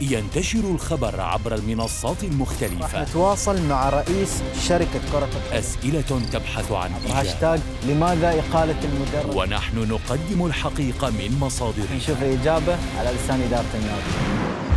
ينتشر الخبر عبر المنصات المختلفة. نتواصل مع رئيس شركة كرة القدم. أسئلة تبحث عن هاشتاج لماذا إقالة المدرب؟ ونحن نقدم الحقيقة من مصادرها. نشوف الإجابة على لسان إدارة النادي.